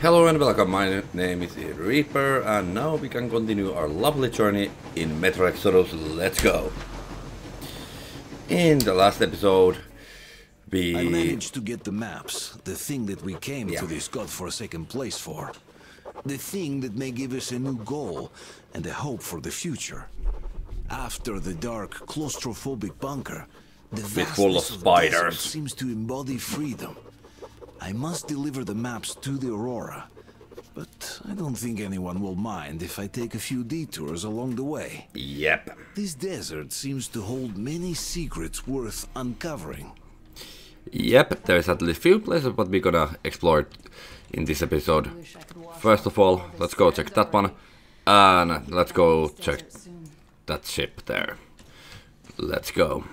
Hello and welcome, my name is Reaper and now we can continue our lovely journey in Metro Exodus, let's go! In the last episode, we... I managed to get the maps, the thing that we came Yeah. to this godforsaken place for. The thing that may give us a new goal and a hope for the future. After the dark, claustrophobic bunker, the full of vastness the spiders. seems to embody freedom. I must deliver the maps to the Aurora, but I don't think anyone will mind if I take a few detours along the way. Yep. This desert seems to hold many secrets worth uncovering. Yep, there's at least few places what we're gonna explore in this episode. First of all, let's go check that one. And let's go check that ship there. Let's go.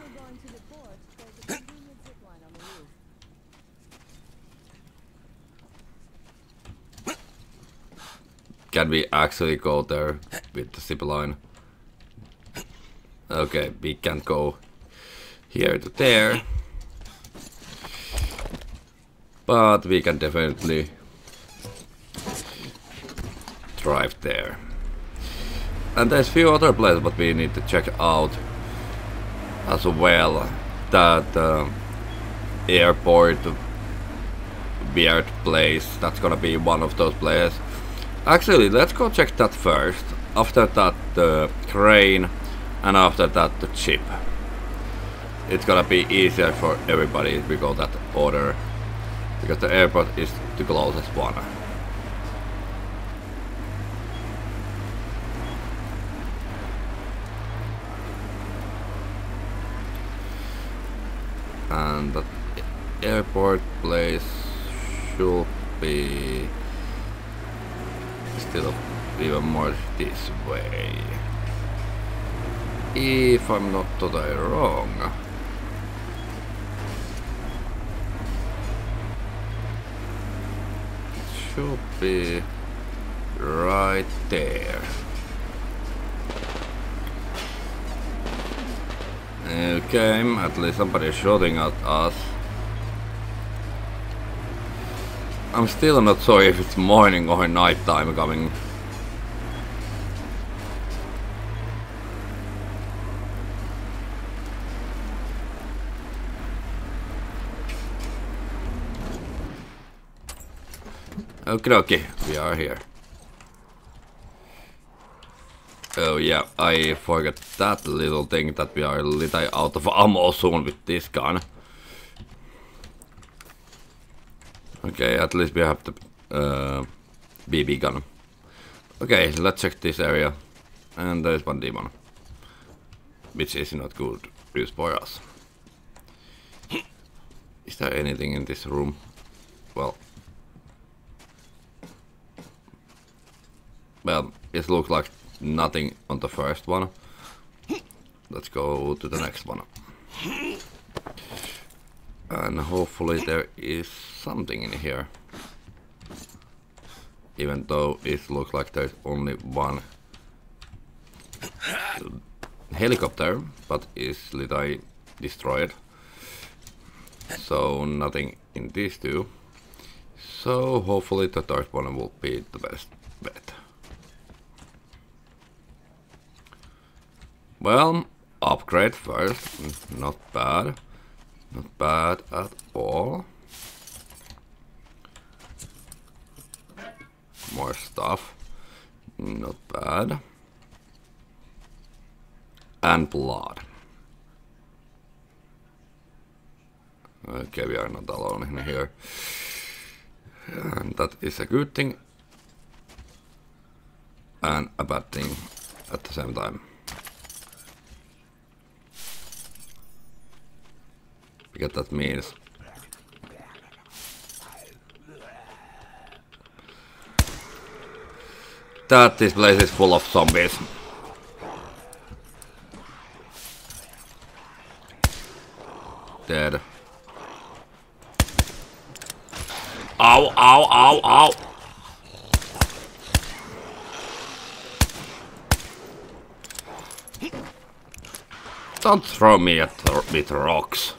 Can we actually go there with the zip line? Okay, we can't go here to there. But we can definitely drive there. And there's few other places that we need to check out as well. That uh, airport weird place, that's gonna be one of those places. Actually, let's go check that first. After that, the crane, and after that, the chip. It's gonna be easier for everybody if we go that order, because the airport is the closest one. And the airport place should be still even more this way. If I'm not totally wrong. It should be right there. Okay, at least somebody is shooting at us. I'm still not sure if it's morning or night time coming. Okay, okay, we are here. Oh yeah, I forgot that little thing that we are little out of ammo soon with this gun. Okay, at least we have the uh, BB gun. Okay, let's check this area. And there's one demon. Which is not good news for us. Is there anything in this room? Well. Well, it looks like nothing on the first one. Let's go to the next one. And hopefully there is something in here. Even though it looks like there's only one helicopter, but is literally destroyed. So nothing in these two. So hopefully the third one will be the best bet. Well, upgrade first, not bad. Not bad at all. More stuff. Not bad. And blood. Okay, we are not alone in here. And that is a good thing. And a bad thing at the same time. Because that means that this place is full of zombies. Dead. Ow, ow, ow, ow! Don't throw me at with rocks.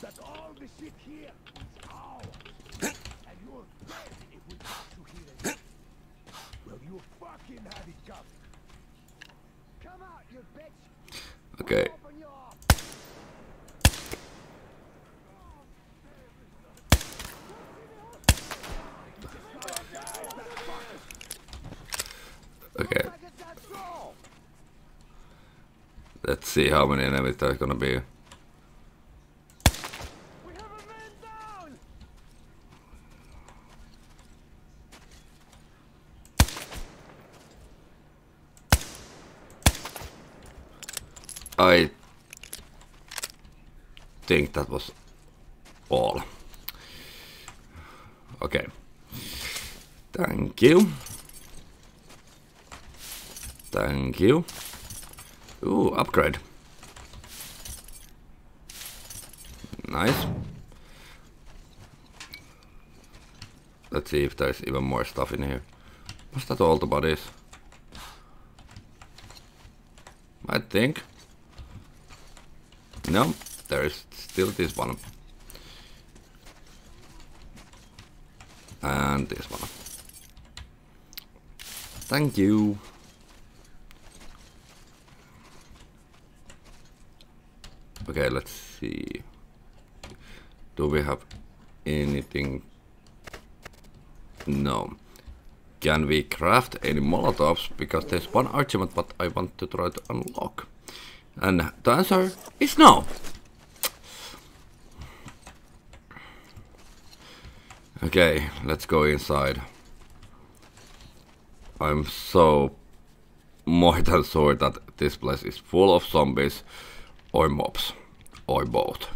That's all the shit here is ours. And you're dead if we catch you here again. Well, you fucking have it coming. Come out, you bitch. Okay. Open your up. Okay. Let's see how many enemies there's gonna be. I think that was all. Okay. Thank you. Thank you. Ooh, upgrade. Nice. Let's see if there's even more stuff in here. Was that all the bodies? I think. No, there is still this one. And this one. Thank you. Okay, let's see. Do we have anything? No. Can we craft any molotovs? Because there's one achievement but I want to try to unlock. And the answer is no. Okay, let's go inside. I'm so more than sure that this place is full of zombies or mobs or both.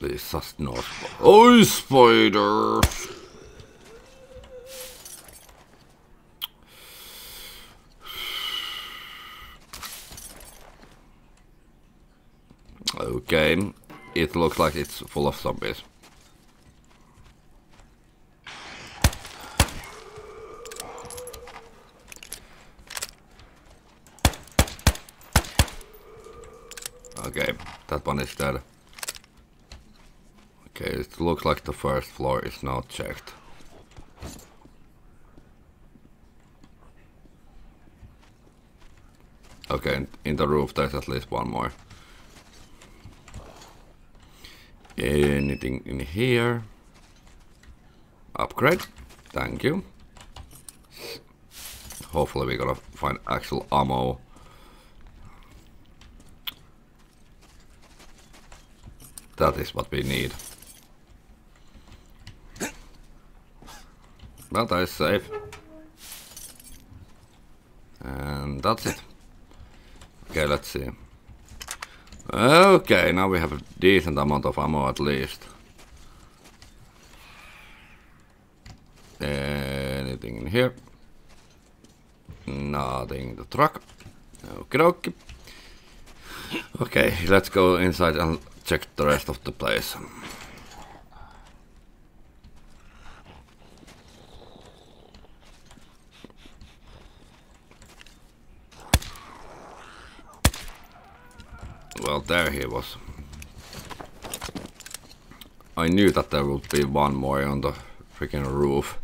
This is not. Oh, spiders! Okay, it looks like it's full of zombies. Okay, that one is dead. Okay, it looks like the first floor is not checked. Okay, in the roof there's at least one more. Anything in here? Upgrade. Thank you. Hopefully we're gonna find actual ammo. That is what we need. Well, that is safe. And that's it. Okay, let's see. Okay, now we have a decent amount of ammo at least. Anything in here? Nothing in the truck. Okay, okay. Okay, let's go inside and check the rest of the place. Well, there he was. I knew that there would be one more on the freaking roof.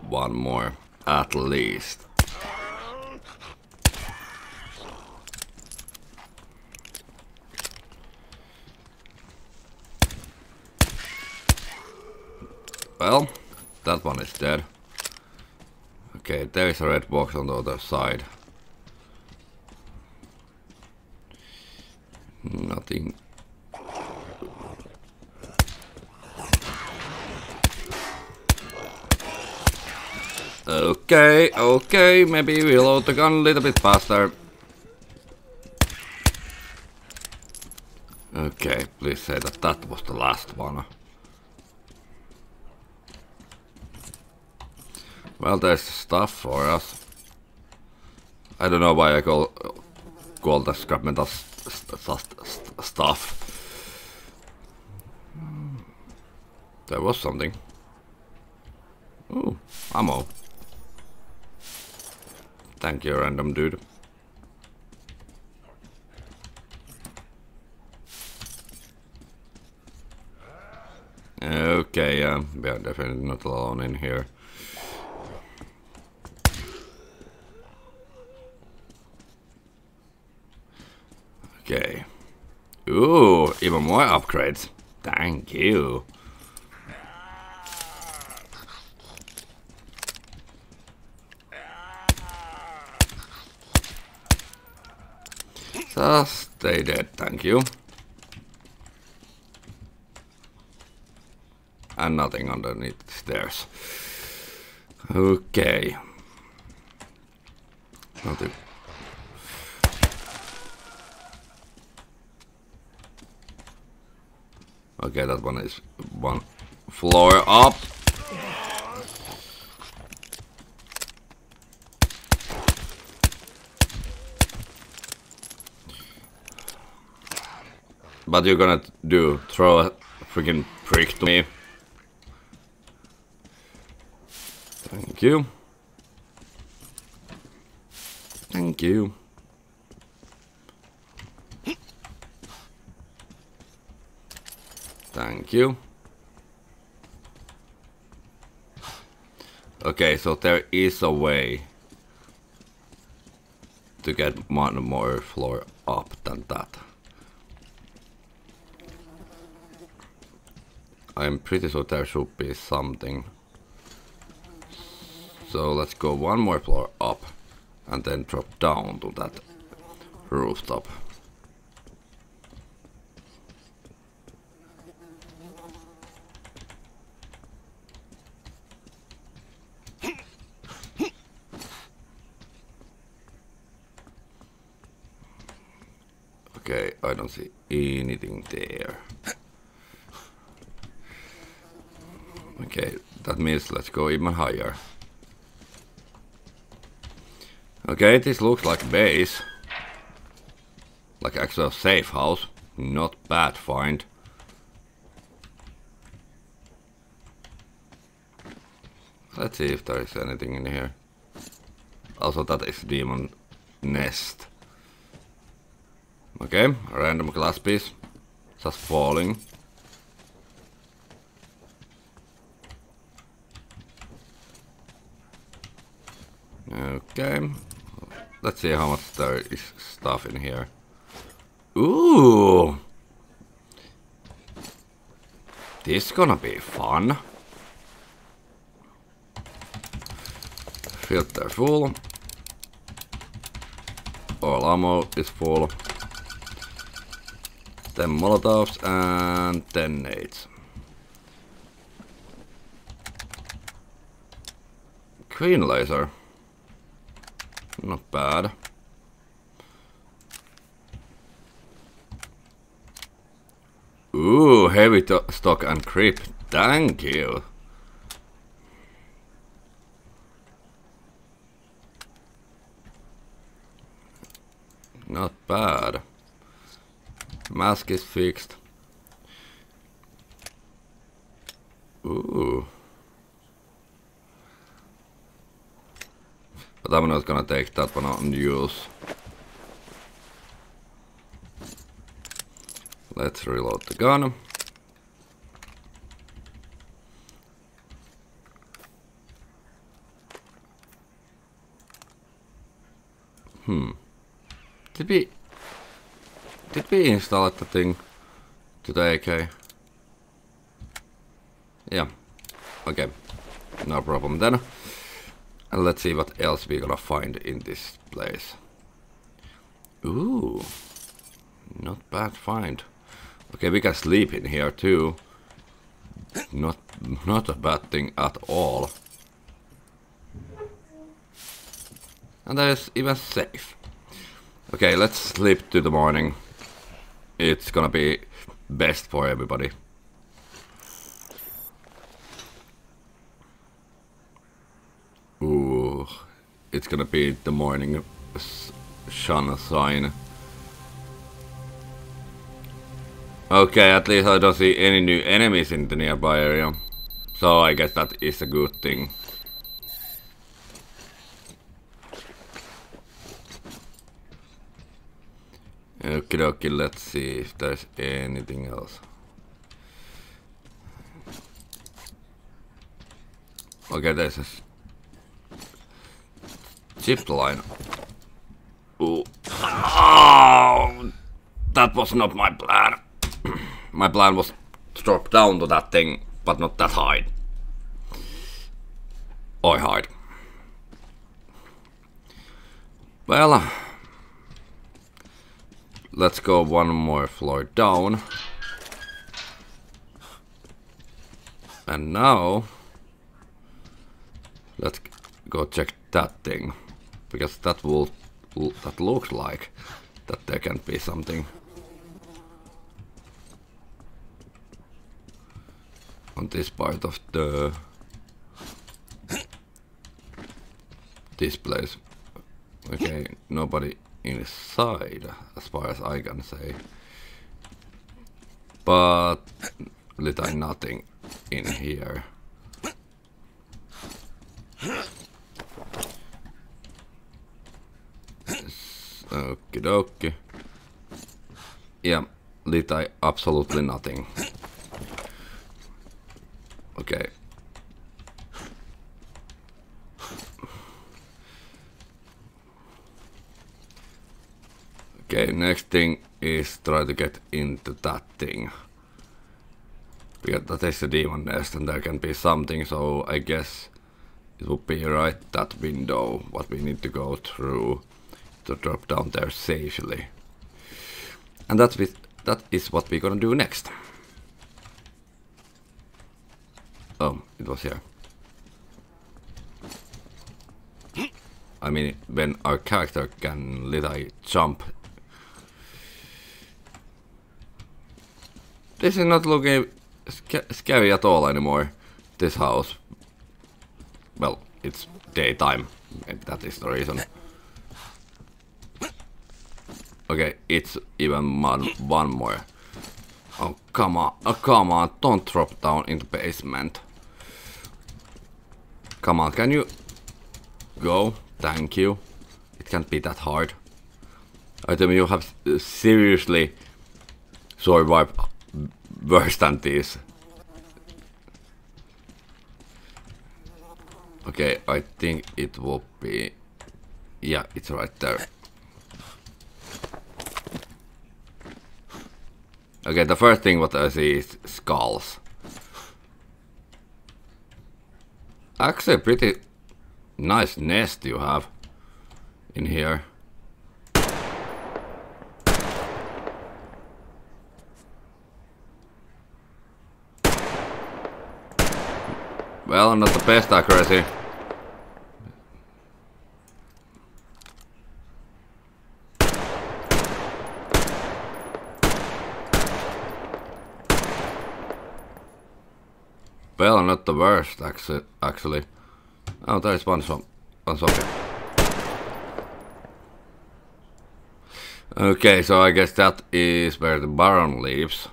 One more, at least. Well, that one is dead. Okay, there is a red box on the other side. Nothing. Okay, okay, maybe we'll load the gun a little bit faster. Okay, please say that that was the last one. Well, there's stuff for us. I don't know why I call call the scrap metal st st st stuff. There was something. Ooh, ammo. Thank you, random dude. Okay, um, we are definitely not alone in here. Okay. Ooh, even more upgrades. Thank you. So stay dead, thank you. And nothing underneath the stairs. Okay. Nothing. Okay, that one is one floor up. But you're gonna do throw a freaking prick to me. Thank you. Thank you. Thank you. Okay, so there is a way to get one more floor up than that. I'm pretty sure there should be something. So let's go one more floor up and then drop down to that rooftop. Okay, I don't see anything there. Okay, that means let's go even higher. Okay, this looks like a base. Like actually a safe house. Not bad find. Let's see if there is anything in here. Also that is demon nest. Okay, random glass piece. Just falling. Okay. Let's see how much there is stuff in here. Ooh! This gonna be fun. Filter full. All ammo is full. 10 molotovs and 10 nades. Green laser. Not bad. Ooh, heavy stock and creep. Thank you. Not bad. Mask is fixed. Ooh. But I'm not gonna take that one on use. Let's reload the gun. Hmm. Did we... Did we install the thing today? Okay. Yeah. Okay. No problem then. And let's see what else we're gonna find in this place. Ooh. Not bad find. Okay, we can sleep in here too. Not not a bad thing at all. And there's even safe. Okay, let's sleep to the morning. It's gonna be best for everybody. Ooh, it's gonna be the morning sun sign. Okay, at least I don't see any new enemies in the nearby area. So I guess that is a good thing. Dokie, let's see if there's anything else. Okay, there's a zip line. Ooh. Oh, that was not my plan. my plan was to drop down to that thing, but not that high. I hide. Well, uh, let's go one more floor down. And now, let's go check that thing. Because that will, that looks like that there can be something. On this part of the this place. Okay, nobody inside, as far as I can say. But little nothing in here. Okie dokie. Yeah, little absolutely nothing. Okay. Okay, next thing is try to get into that thing. Because that is the demon nest and there can be something, so I guess it would be right that window what we need to go through to drop down there safely. And that's with, that is what we're gonna do next. Oh, it was here. I mean, when our character can literally jump This is not looking sc scary at all anymore. This house. Well, it's daytime. and that is the reason. Okay, it's even one, one more. Oh, come on. Oh, come on. Don't drop down in the basement. Come on, can you... Go? Thank you. It can't be that hard. I tell you have uh, seriously survived worse than this. Okay, I think it will be... Yeah, it's right there. Okay, the first thing what I see is skulls. Actually, pretty nice nest you have in here. Well, I'm not the best accuracy. Well, I'm not the worst, actually. Oh, there's one, some, one zombie. Okay, so I guess that is where the Baron lives.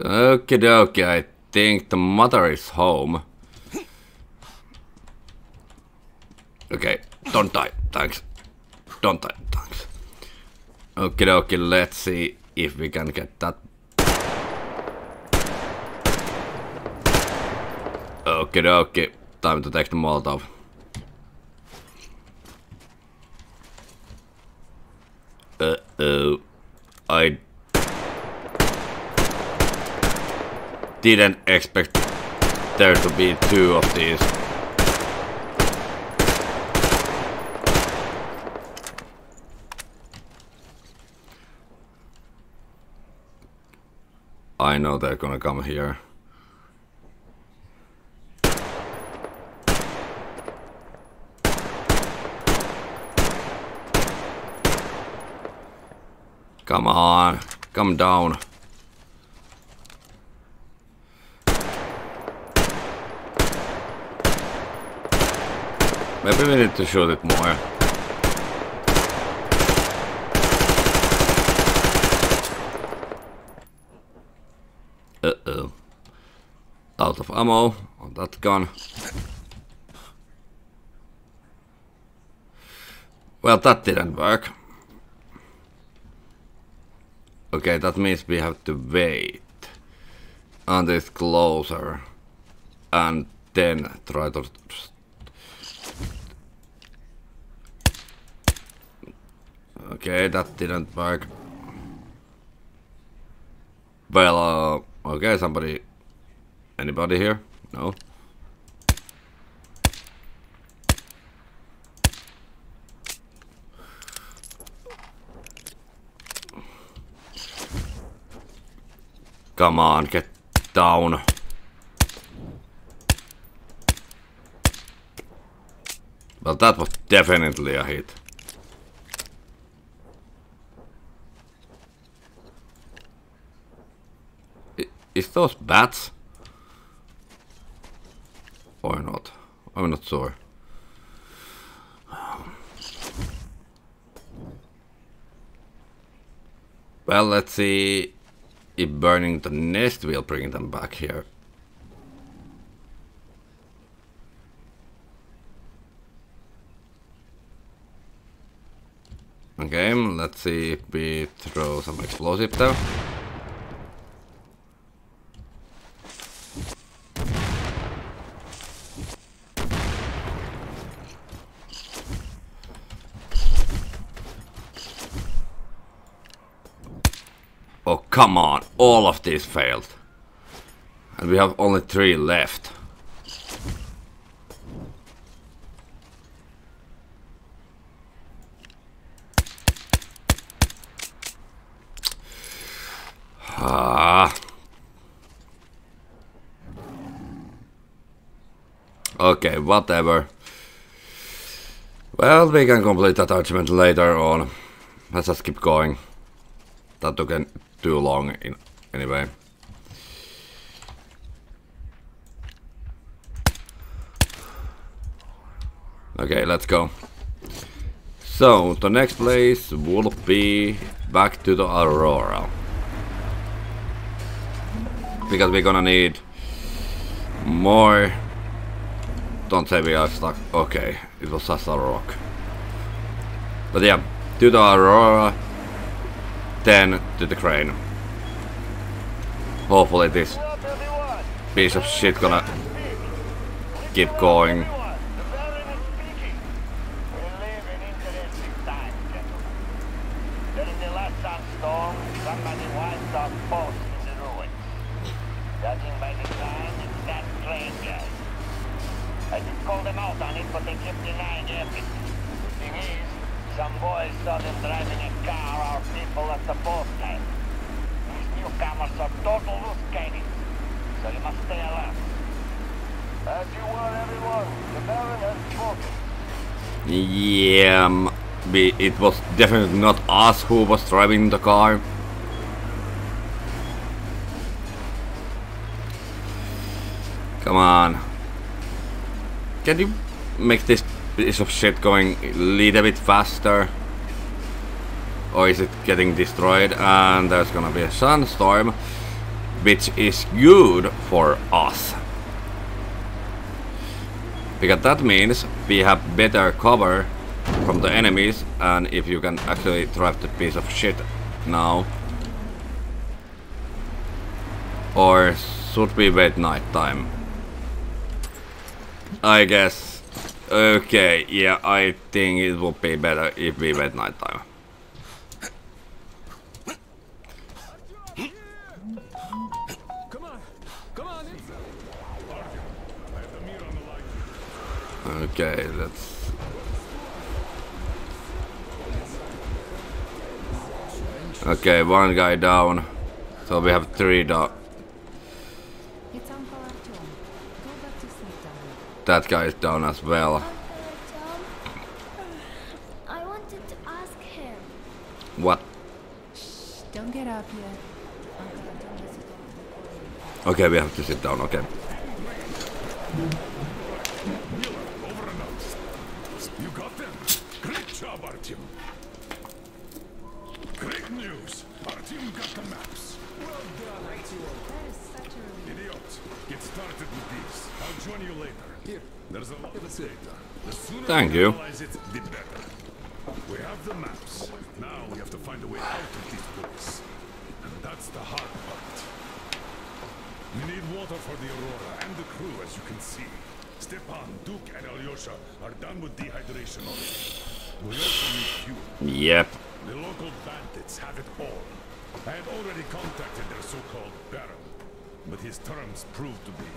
Okay, okay, I think the mother is home. Okay, don't die, thanks. Don't die, thanks. Okay, okay, let's see if we can get that. Okay, okay, time to take the Molotov. Uh-oh. I didn't expect there to be two of these. I know they're gonna come here. Come on, come down. Maybe we need to shoot it more. Uh-oh. Out of ammo on that gun. Well, that didn't work. Okay, that means we have to wait until it's closer and then try to Okay, that didn't work. Well, uh, okay, somebody... Anybody here? No? Come on, get down. Well, that was definitely a hit. Those bats? Or not? I'm not sure. Well, let's see if burning the nest will bring them back here. Okay, let's see if we throw some explosive there. Oh, come on. All of these failed. And we have only three left. Ah. Okay, whatever. Well, we can complete that achievement later on. Let's just keep going. That took an too long in anyway. Okay, let's go. So, the next place will be back to the Aurora. Because we're gonna need more... Don't say we are stuck. Okay, it was just a rock. But yeah, to the Aurora, then to the crane. Hopefully this piece of shit gonna keep going. Judging by the sign, it's that train guy. I did call them out on it, but they kept denying everything. The thing is, some boys saw them driving a car or people at the post line. These newcomers are total loose cannons, so you must stay alert. As you were, everyone, the Baron has spoken. Yeah, um, we, it was definitely not us who was driving the car. Come on. Can you make this piece of shit going a little bit faster? Or is it getting destroyed? And there's gonna be a sandstorm, which is good for us. Because that means we have better cover from the enemies and if you can actually drive the piece of shit now. Or should we wait night time? I guess. Okay, yeah, I think it would be better if we wait night time. Okay, let's... Okay, one guy down. So we have three down. It's Uncle Artyom. Go back to sleep, darling. That guy is down as well. I wanted to ask him. What? Shh, don't get up yet. Uncle Artyom has to talk to the court. Okay, we have to sit down, okay. Started with these. I'll join you later. Here, there's a lot of data. The sooner Thank you. analyze it, the better. We have the maps. Now we have to find a way out of this place. And that's the hard part. We need water for the Aurora and the crew, as you can see. Stepan, Duke, and Alyosha are done with dehydration already. We also need fuel. Yep. The local bandits have it all. I had already contacted their so-called Baron, but his terms proved to be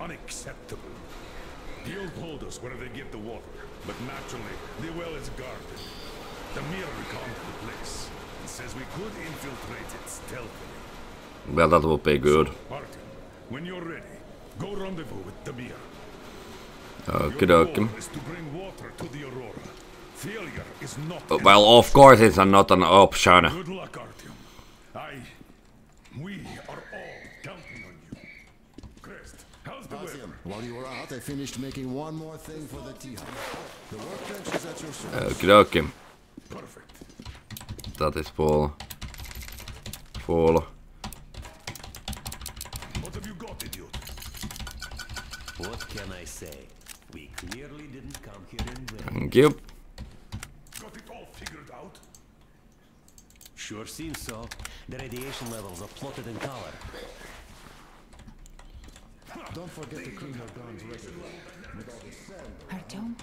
unacceptable. He'll told us where they get the water, but naturally, the well is guarded. Damir reconned the place and says we could infiltrate it stealthily. Well, that would be good. Martin, when you're ready, go rendezvous with Damir. Okie Your dokie. goal is to bring water to the is not an Well, of course it's not an option. Good luck, Artyom. I... We are all counting on you. Krest, how's the weather? While you were out, I finished making one more thing for the tea house. The workbench is at your service. Eh, Okie dokie. Perfect. That is full. Full. What have you got, idiot? What can I say? We clearly didn't come here in vain. Thank you. Got it all figured out? Sure seems so. The radiation levels are plotted in color. Don't forget to clean your guns regularly. With all the sand Artyom,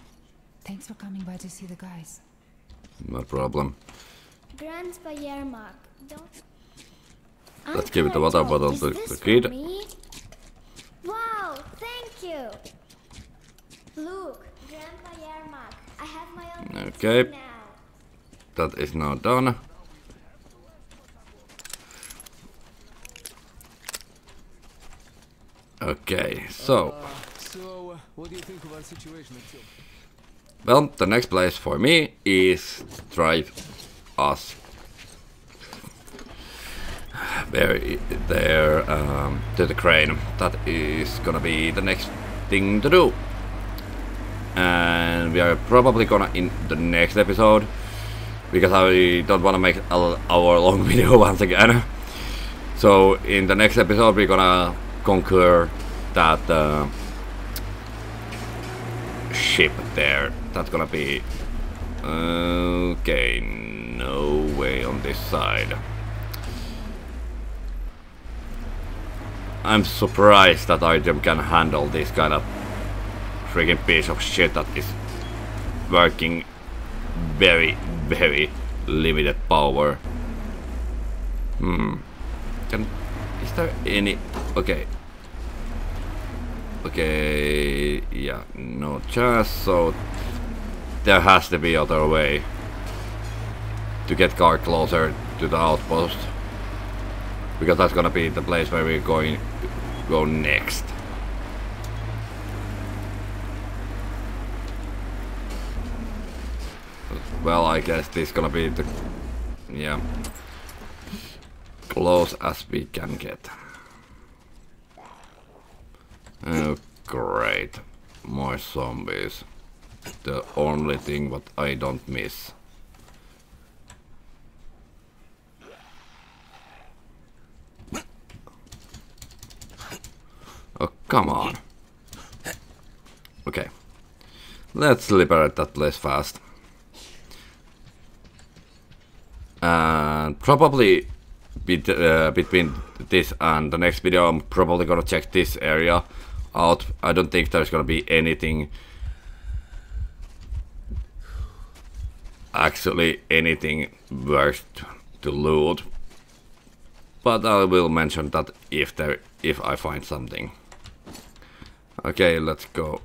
thanks for coming by to see the guys. No problem. Grandpa Yermak, don't. Let's give it a Uncle water Artyom, bottle is to the kid. Wow, thank you. Look, Grandpa Yermak, I have my own Okay. PC now. That is now done. Okay, so, So, uh, what do you think of our situation, well, the next place for me is drive us there, there um, to the crane. That is gonna be the next thing to do. And we are probably gonna in the next episode because I don't want to make an hour long video once again. So in the next episode we're gonna conquer that uh, ship there. That's gonna be okay. No way on this side. I'm surprised that item can handle this kind of freaking piece of shit that is working very, very limited power. Hmm. Can is there any okay. Okay yeah, no chance, so there has to be other way to get car closer to the outpost. Because that's gonna be the place where we're going go next. Well, I guess this gonna be the yeah close as we can get. Oh, great, more zombies. The only thing what I don't miss. Oh, come on. Okay. Let's liberate that place fast. And probably uh, between this and the next video, I'm probably gonna check this area out. I don't think there's gonna be anything. Actually, anything worth to loot. But I will mention that if there, if I find something. Okay, let's go.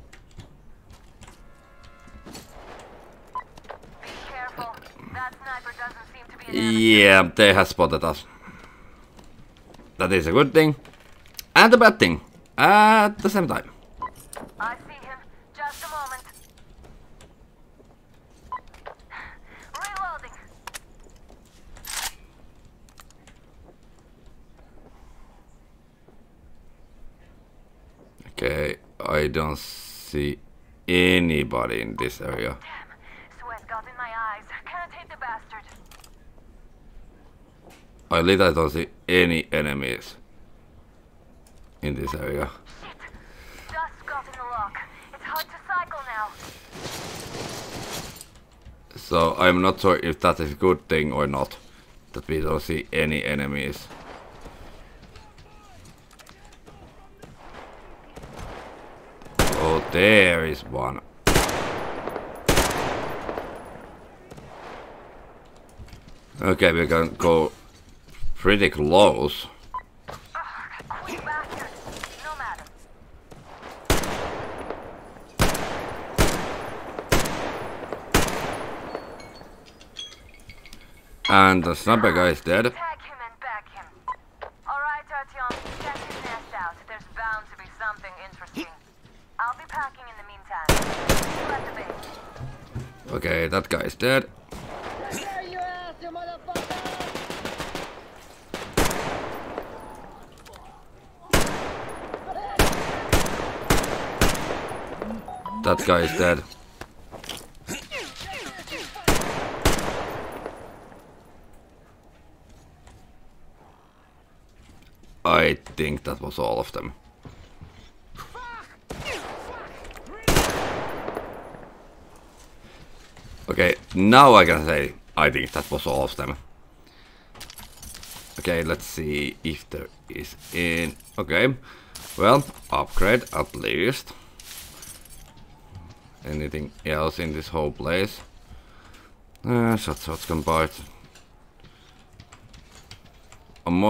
To. Yeah, they have spotted us. That is a good thing. And a bad thing. At the same time. I see him. Just a moment. Reloading. Okay, I don't see anybody in this area. Sweat got in my eyes. Can't hit the bastard. I literally don't see any enemies in this area. Dust got in the lock. It's hard to cycle now. So I'm not sure if that is a good thing or not. That we don't see any enemies. Oh, there is one. Okay, we can go pretty close. Quick bastard. No matter. And the sniper guy is dead. Tag him and back him. Alright, Artyom. Check his nest out. There's bound to be something interesting. I'll be packing in the meantime. See you at the base. Okay, that guy is dead. That guy is dead. I think that was all of them. Okay, now I can say I think that was all of them. Okay, let's see if there is in... Okay, well, upgrade at least. Anything else in this whole place? Uh, shot shotgun part. I'm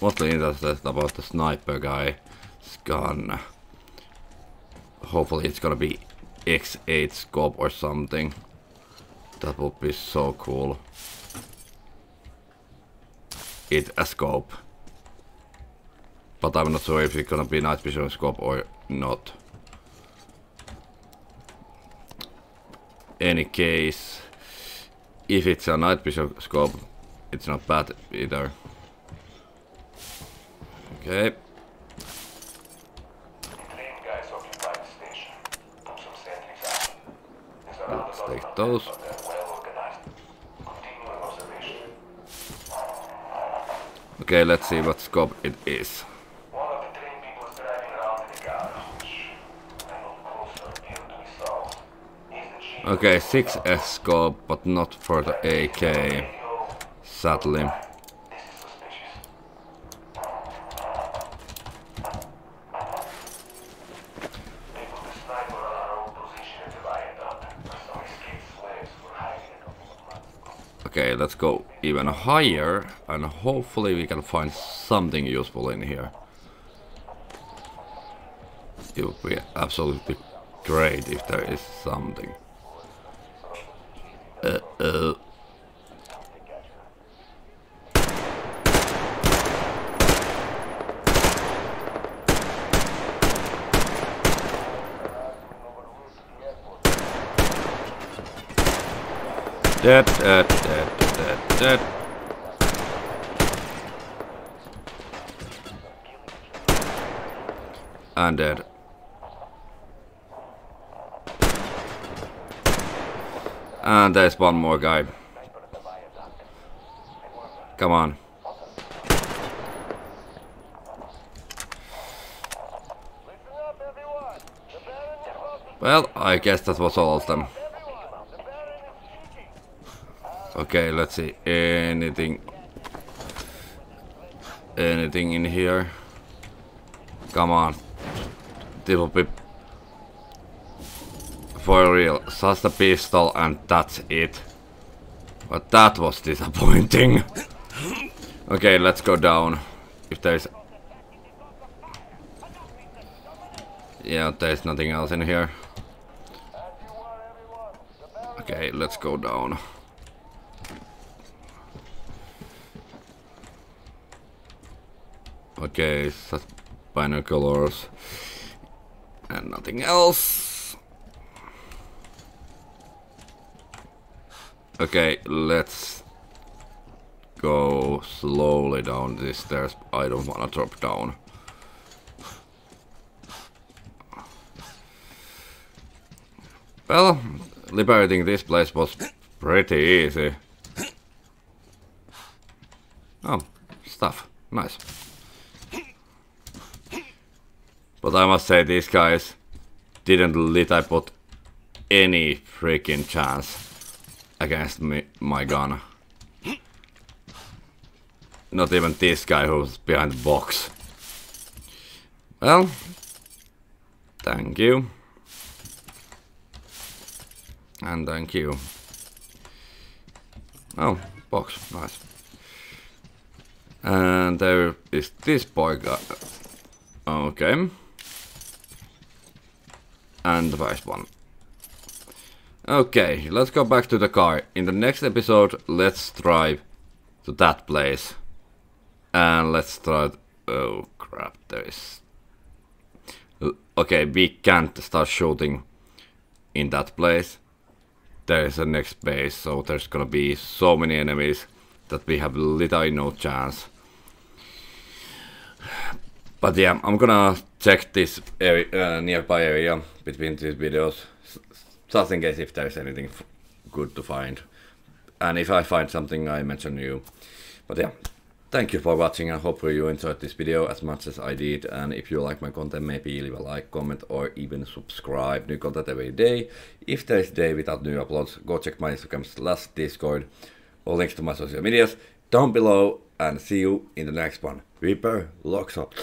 mostly interested about the sniper guy's gun. Hopefully it's gonna be X8 scope or something. That would be so cool. It a scope. But I'm not sure if it's gonna be night vision scope or not. Any case, if it's a night vision scope, it's not bad either. Around Let's take those. but they're well organized. Continue an observation. Okay, let's see what scope it is. One of the train people is driving around in a garage, which I look closer appear to be solved. He's the chief Okay, 6S scope, but not for the AK. Sadly. This is suspicious. They put the sniper on our old position at the viaduct. Some escaped slaves were hiding a couple of months ago. Okay, let's go even higher and hopefully we can find something useful in here. It would be absolutely great if there is something. Uh oh. Dead, dead, dead, dead. And dead. And there's one more guy. Come on. Well, I guess that was all of them. Okay, let's see. Anything. Anything in here? Come on. Will be. For real. Just a pistol and that's it. But that was disappointing. okay, let's go down. If there's. Yeah, there's nothing else in here. Okay, let's go down. Okay, binoculars and nothing else. Okay, let's go slowly down these stairs. I don't wanna drop down. Well, liberating this place was pretty easy. Oh, stuff. Nice. But I must say, these guys didn't lit I put any freaking chance against me, my gun. Not even this guy who's behind the box. Well, thank you. And thank you. Oh, box, nice. And there is this boy guy. Okay. And the first one. Okay, let's go back to the car. In the next episode, let's drive to that place. And let's try... Oh crap, there is... Okay, we can't start shooting in that place. There is a next base, so there's gonna be so many enemies that we have little no chance. But yeah, I'm gonna check this area, uh, nearby area between these videos, just in case if there's anything good to find. And if I find something, I mention you. But yeah, thank you for watching. I hope you enjoyed this video as much as I did. And if you like my content, maybe leave a like, comment, or even subscribe. New content every day. If there is a day without new uploads, go check my Instagram slash Discord. All links to my social medias down below. And see you in the next one. Reaper locks up.